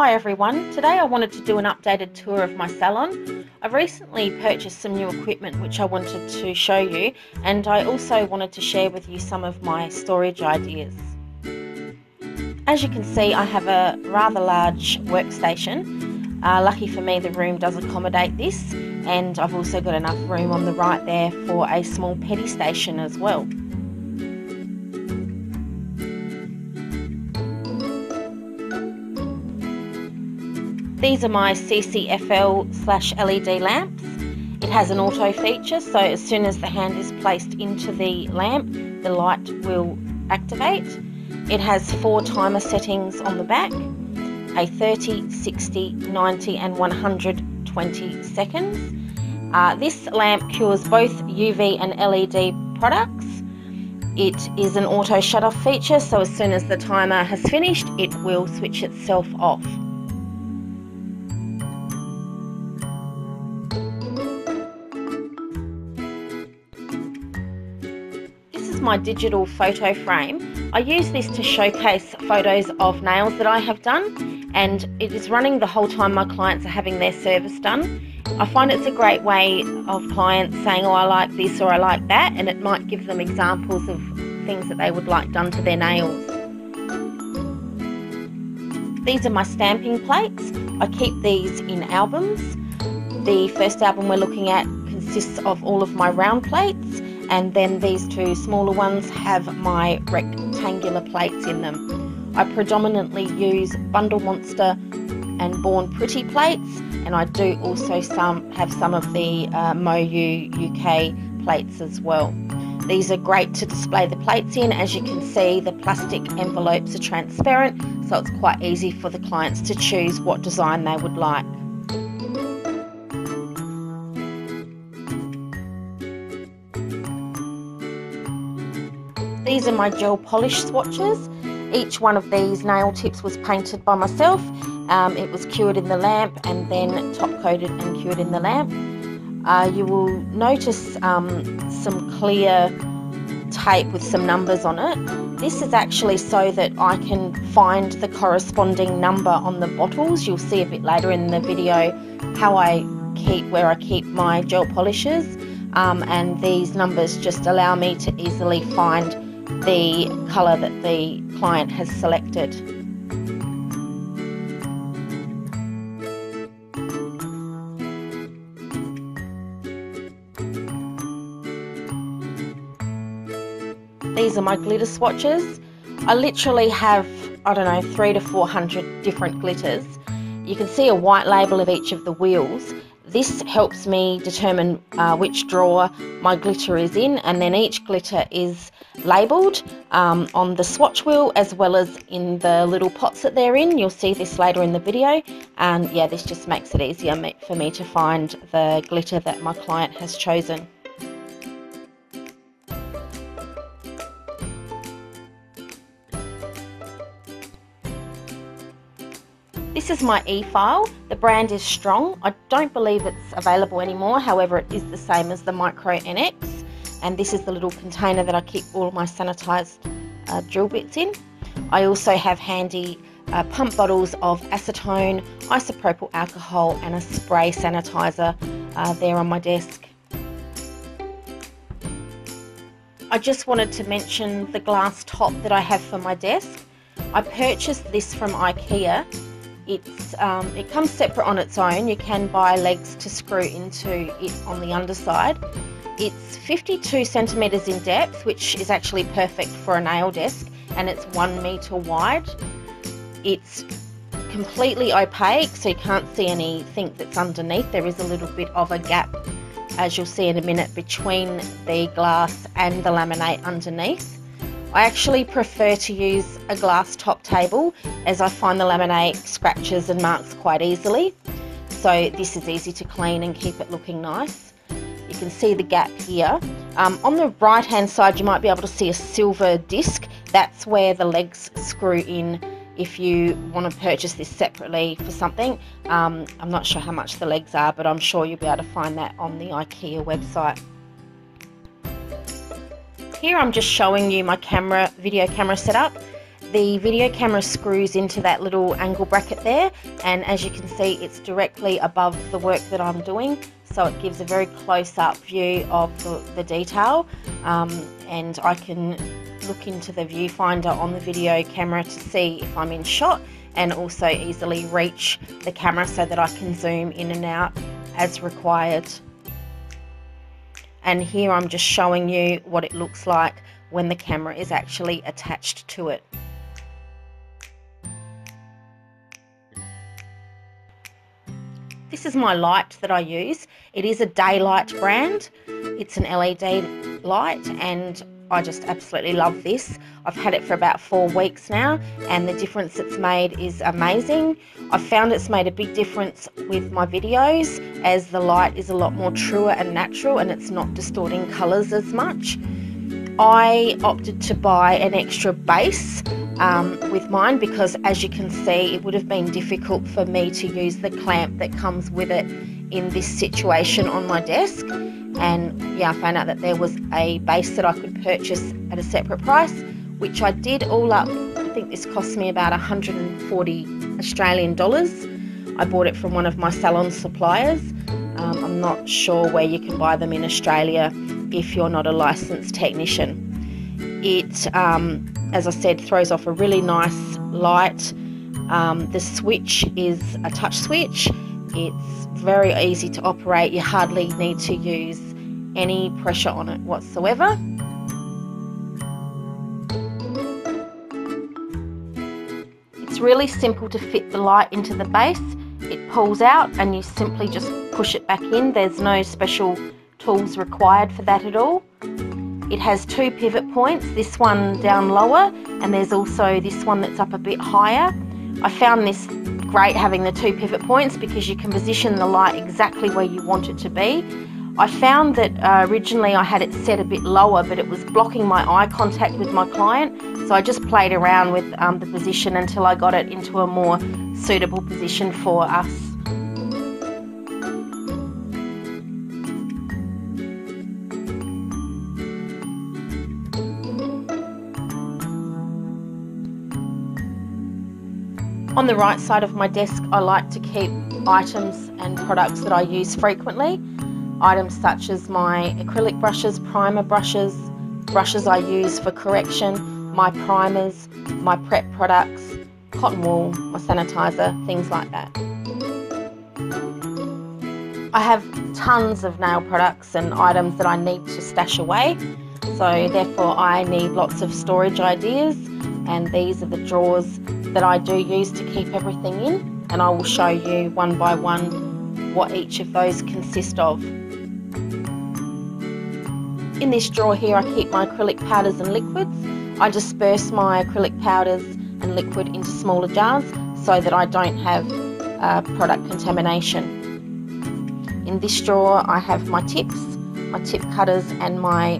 Hi everyone, today I wanted to do an updated tour of my salon. I've recently purchased some new equipment which I wanted to show you and I also wanted to share with you some of my storage ideas. As you can see I have a rather large workstation. Uh, lucky for me the room does accommodate this and I've also got enough room on the right there for a small pedi station as well. These are my CCFL slash LED lamps. It has an auto feature, so as soon as the hand is placed into the lamp, the light will activate. It has four timer settings on the back, a 30, 60, 90 and 120 seconds. Uh, this lamp cures both UV and LED products. It is an auto shut off feature, so as soon as the timer has finished, it will switch itself off. My digital photo frame. I use this to showcase photos of nails that I have done and it is running the whole time my clients are having their service done. I find it's a great way of clients saying, oh, I like this or I like that, and it might give them examples of things that they would like done to their nails. These are my stamping plates. I keep these in albums. The first album we're looking at consists of all of my round plates and then these two smaller ones have my rectangular plates in them. I predominantly use Bundle Monster and Born Pretty plates and I do also some have some of the uh, MoYou UK plates as well. These are great to display the plates in. As you can see, the plastic envelopes are transparent, so it's quite easy for the clients to choose what design they would like. These are my gel polish swatches. Each one of these nail tips was painted by myself. Um, it was cured in the lamp and then top coated and cured in the lamp. Uh, you will notice um, some clear tape with some numbers on it. This is actually so that I can find the corresponding number on the bottles. You'll see a bit later in the video how I keep where I keep my gel polishes um, and these numbers just allow me to easily find the colour that the client has selected. These are my glitter swatches. I literally have, I don't know, three to 400 different glitters. You can see a white label of each of the wheels this helps me determine uh, which drawer my glitter is in and then each glitter is labelled um, on the swatch wheel as well as in the little pots that they're in. You'll see this later in the video and yeah this just makes it easier for me to find the glitter that my client has chosen. This is my e-file. The brand is Strong. I don't believe it's available anymore. However, it is the same as the Micro NX. And this is the little container that I keep all my sanitized uh, drill bits in. I also have handy uh, pump bottles of acetone, isopropyl alcohol and a spray sanitizer uh, there on my desk. I just wanted to mention the glass top that I have for my desk. I purchased this from IKEA it's um, it comes separate on its own. You can buy legs to screw into it on the underside. It's 52 centimeters in depth, which is actually perfect for a nail desk, and it's one meter wide. It's completely opaque, so you can't see anything that's underneath. There is a little bit of a gap, as you'll see in a minute, between the glass and the laminate underneath. I actually prefer to use a glass top table as I find the laminate scratches and marks quite easily. So this is easy to clean and keep it looking nice. You can see the gap here. Um, on the right hand side you might be able to see a silver disc. That's where the legs screw in if you want to purchase this separately for something. Um, I'm not sure how much the legs are but I'm sure you'll be able to find that on the IKEA website. Here I'm just showing you my camera, video camera setup. the video camera screws into that little angle bracket there and as you can see it's directly above the work that I'm doing so it gives a very close-up view of the, the detail um, and I can look into the viewfinder on the video camera to see if I'm in shot and also easily reach the camera so that I can zoom in and out as required and here I'm just showing you what it looks like when the camera is actually attached to it. This is my light that I use. It is a daylight brand. It's an LED light and I just absolutely love this. I've had it for about four weeks now and the difference it's made is amazing. I've found it's made a big difference with my videos as the light is a lot more truer and natural and it's not distorting colours as much. I opted to buy an extra base um, with mine because as you can see it would have been difficult for me to use the clamp that comes with it in this situation on my desk and yeah I found out that there was a base that I could purchase at a separate price which I did all up I think this cost me about 140 Australian dollars I bought it from one of my salon suppliers um, I'm not sure where you can buy them in Australia if you're not a licensed technician it um, as I said, throws off a really nice light. Um, the switch is a touch switch. It's very easy to operate. You hardly need to use any pressure on it whatsoever. It's really simple to fit the light into the base. It pulls out and you simply just push it back in. There's no special tools required for that at all. It has two pivot points, this one down lower and there's also this one that's up a bit higher. I found this great having the two pivot points because you can position the light exactly where you want it to be. I found that uh, originally I had it set a bit lower but it was blocking my eye contact with my client so I just played around with um, the position until I got it into a more suitable position for us. On the right side of my desk, I like to keep items and products that I use frequently. Items such as my acrylic brushes, primer brushes, brushes I use for correction, my primers, my prep products, cotton wool, my sanitizer, things like that. I have tons of nail products and items that I need to stash away, so therefore I need lots of storage ideas and these are the drawers that I do use to keep everything in and I will show you one by one what each of those consist of. In this drawer here I keep my acrylic powders and liquids. I disperse my acrylic powders and liquid into smaller jars so that I don't have uh, product contamination. In this drawer I have my tips, my tip cutters and my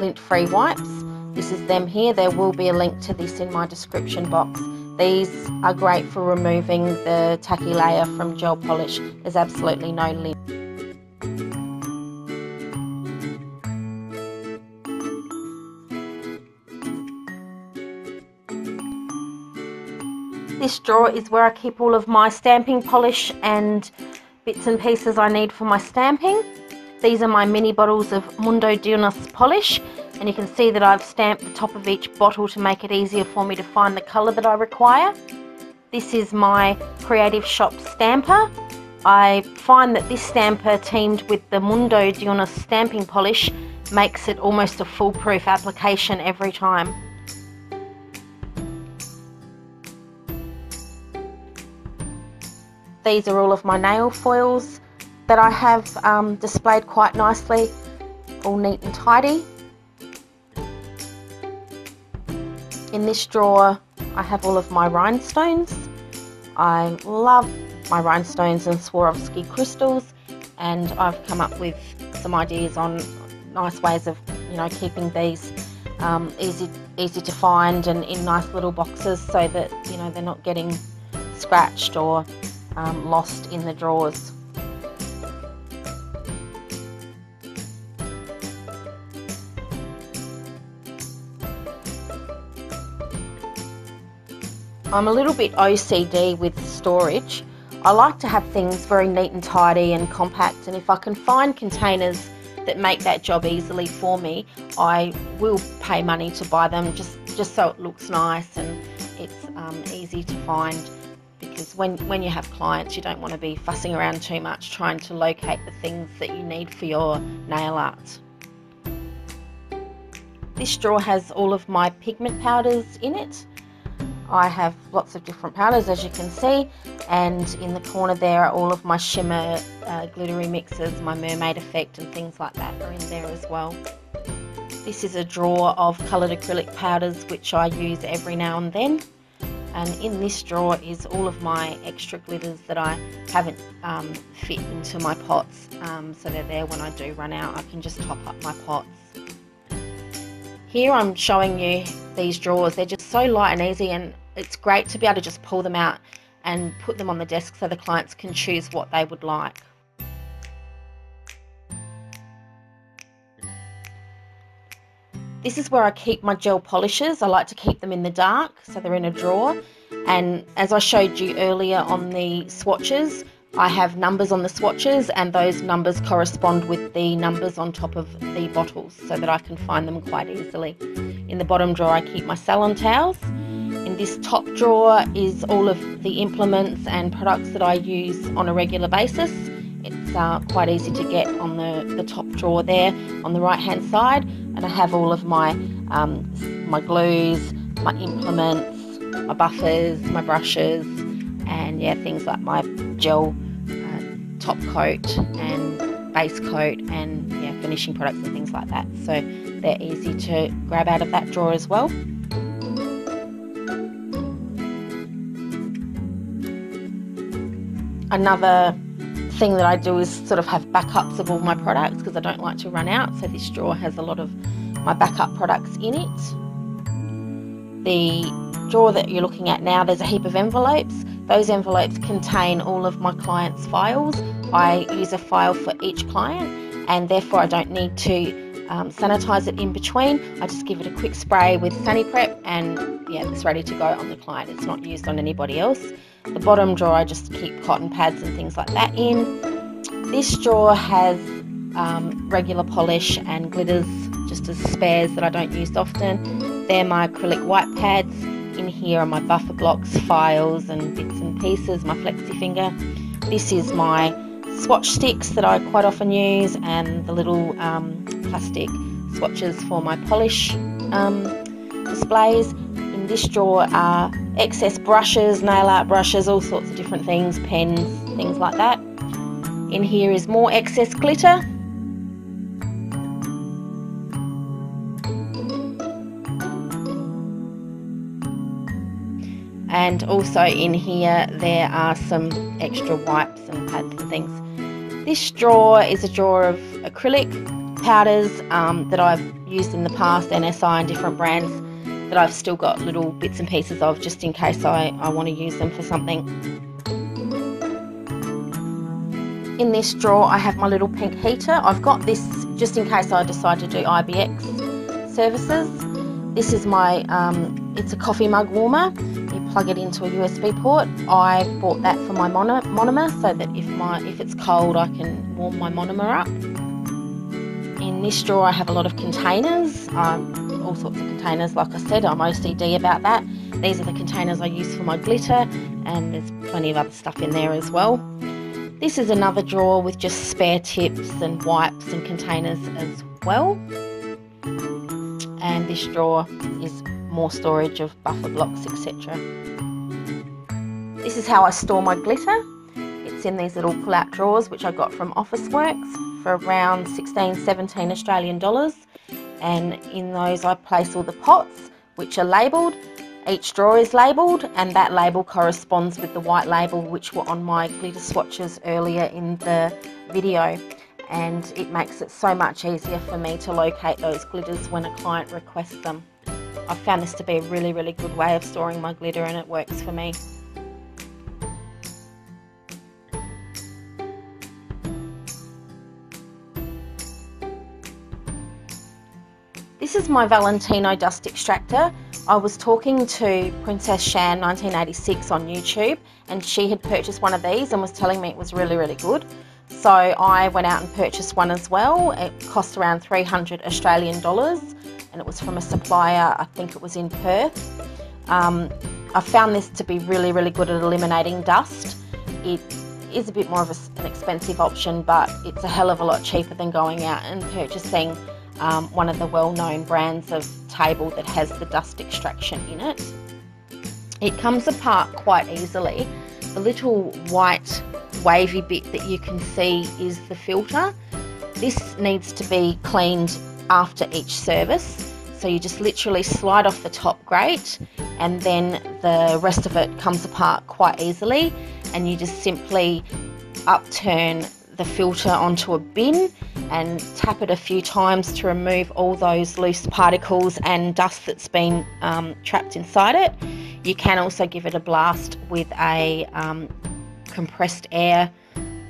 lint free wipes. This is them here. There will be a link to this in my description box. These are great for removing the tacky layer from gel polish. There's absolutely no lint. This drawer is where I keep all of my stamping polish and bits and pieces I need for my stamping. These are my mini bottles of Mundo De Unas polish and you can see that I've stamped the top of each bottle to make it easier for me to find the colour that I require. This is my Creative Shop stamper. I find that this stamper teamed with the Mundo De Unas stamping polish makes it almost a foolproof application every time. These are all of my nail foils that I have um, displayed quite nicely, all neat and tidy. In this drawer I have all of my rhinestones. I love my rhinestones and Swarovski crystals and I've come up with some ideas on nice ways of you know keeping these um, easy easy to find and in nice little boxes so that you know they're not getting scratched or um, lost in the drawers. I'm a little bit OCD with storage. I like to have things very neat and tidy and compact and if I can find containers that make that job easily for me, I will pay money to buy them just, just so it looks nice and it's um, easy to find because when, when you have clients you don't want to be fussing around too much trying to locate the things that you need for your nail art. This drawer has all of my pigment powders in it I have lots of different powders as you can see and in the corner there are all of my shimmer uh, glittery mixes, my mermaid effect and things like that are in there as well. This is a drawer of coloured acrylic powders which I use every now and then and in this drawer is all of my extra glitters that I haven't um, fit into my pots um, so they're there when I do run out I can just top up my pots. Here I'm showing you these drawers. They're just so light and easy and it's great to be able to just pull them out and put them on the desk so the clients can choose what they would like. This is where I keep my gel polishes. I like to keep them in the dark so they're in a drawer and as I showed you earlier on the swatches I have numbers on the swatches and those numbers correspond with the numbers on top of the bottles so that I can find them quite easily. In the bottom drawer I keep my salon towels. In this top drawer is all of the implements and products that I use on a regular basis. It's uh, quite easy to get on the, the top drawer there on the right hand side and I have all of my, um, my glues, my implements, my buffers, my brushes and yeah things like my gel top coat and base coat and yeah, finishing products and things like that. So they're easy to grab out of that drawer as well. Another thing that I do is sort of have backups of all my products because I don't like to run out. So this drawer has a lot of my backup products in it. The drawer that you're looking at now, there's a heap of envelopes. Those envelopes contain all of my clients' files. I use a file for each client and therefore I don't need to um, sanitize it in between. I just give it a quick spray with Sani-Prep and yeah, it's ready to go on the client. It's not used on anybody else. The bottom drawer I just keep cotton pads and things like that in. This drawer has um, regular polish and glitters just as spares that I don't use often. They're my acrylic white pads in here are my buffer blocks, files and bits and pieces, my flexi finger. This is my swatch sticks that I quite often use and the little um, plastic swatches for my polish um, displays. In this drawer are excess brushes, nail art brushes, all sorts of different things, pens, things like that. In here is more excess glitter and also in here there are some extra wipes and pads and things. This drawer is a drawer of acrylic powders um, that I've used in the past, NSI and different brands that I've still got little bits and pieces of just in case I, I want to use them for something. In this drawer I have my little pink heater. I've got this just in case I decide to do IBX services. This is my, um, it's a coffee mug warmer You plug it into a USB port. I bought that for my mono monomer so that if my if it's cold I can warm my monomer up. In this drawer I have a lot of containers, um, all sorts of containers like I said, I'm OCD about that. These are the containers I use for my glitter and there's plenty of other stuff in there as well. This is another drawer with just spare tips and wipes and containers as well. And this drawer is more storage of buffer blocks, etc. This is how I store my glitter. It's in these little pull-out drawers which I got from Officeworks for around 16, 17 Australian dollars. And in those I place all the pots which are labelled. Each drawer is labelled and that label corresponds with the white label which were on my glitter swatches earlier in the video and it makes it so much easier for me to locate those glitters when a client requests them. I've found this to be a really, really good way of storing my glitter and it works for me. This is my Valentino dust extractor. I was talking to Princess Shan 1986 on YouTube and she had purchased one of these and was telling me it was really, really good. So I went out and purchased one as well. It cost around 300 Australian dollars and it was from a supplier, I think it was in Perth. Um, I found this to be really, really good at eliminating dust. It is a bit more of a, an expensive option, but it's a hell of a lot cheaper than going out and purchasing um, one of the well-known brands of table that has the dust extraction in it. It comes apart quite easily. The little white wavy bit that you can see is the filter. This needs to be cleaned after each service. So you just literally slide off the top grate and then the rest of it comes apart quite easily and you just simply upturn the filter onto a bin and tap it a few times to remove all those loose particles and dust that's been um, trapped inside it. You can also give it a blast with a um, compressed air,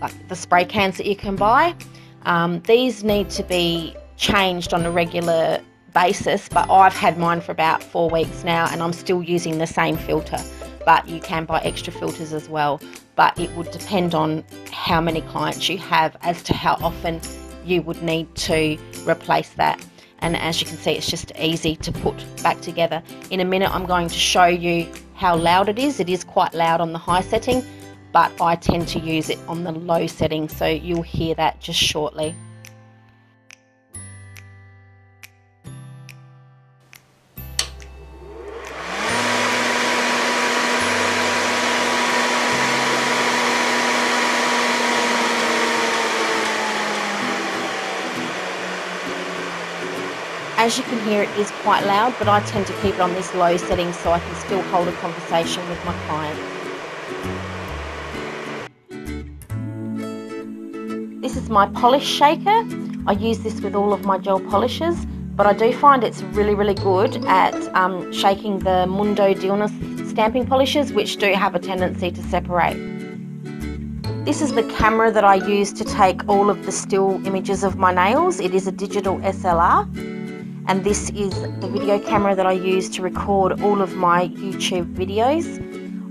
like the spray cans that you can buy. Um, these need to be changed on a regular basis, but I've had mine for about four weeks now and I'm still using the same filter. But you can buy extra filters as well. But it would depend on how many clients you have as to how often you would need to replace that. And as you can see, it's just easy to put back together. In a minute, I'm going to show you how loud it is. It is quite loud on the high setting, but I tend to use it on the low setting, so you'll hear that just shortly. As you can hear, it is quite loud, but I tend to keep it on this low setting so I can still hold a conversation with my client. This is my polish shaker. I use this with all of my gel polishes, but I do find it's really, really good at um, shaking the Mundo De Unas stamping polishes, which do have a tendency to separate. This is the camera that I use to take all of the still images of my nails. It is a digital SLR and this is the video camera that I use to record all of my YouTube videos.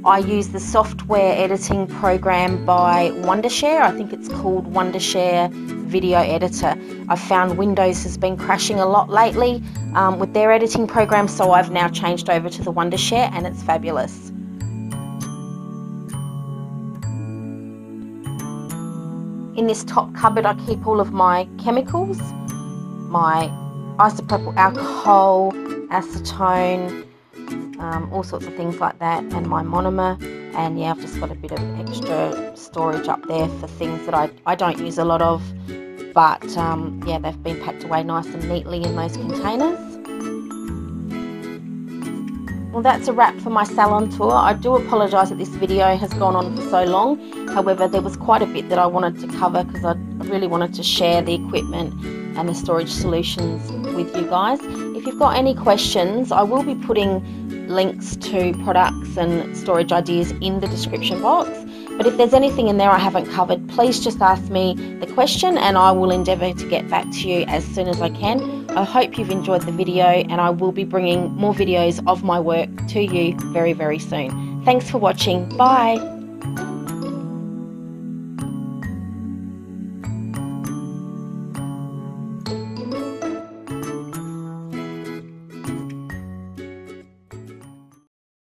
I use the software editing program by Wondershare. I think it's called Wondershare Video Editor. I've found Windows has been crashing a lot lately um, with their editing program, so I've now changed over to the Wondershare and it's fabulous. In this top cupboard I keep all of my chemicals, my isopropyl alcohol, acetone, um, all sorts of things like that, and my monomer. And yeah, I've just got a bit of extra storage up there for things that I, I don't use a lot of, but um, yeah, they've been packed away nice and neatly in those containers. Well, that's a wrap for my salon tour. I do apologise that this video has gone on for so long. However, there was quite a bit that I wanted to cover because I really wanted to share the equipment and the storage solutions with you guys. If you've got any questions, I will be putting links to products and storage ideas in the description box. But if there's anything in there I haven't covered, please just ask me the question and I will endeavour to get back to you as soon as I can. I hope you've enjoyed the video and I will be bringing more videos of my work to you very, very soon. Thanks for watching. Bye.